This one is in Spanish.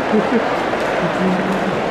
¡Qué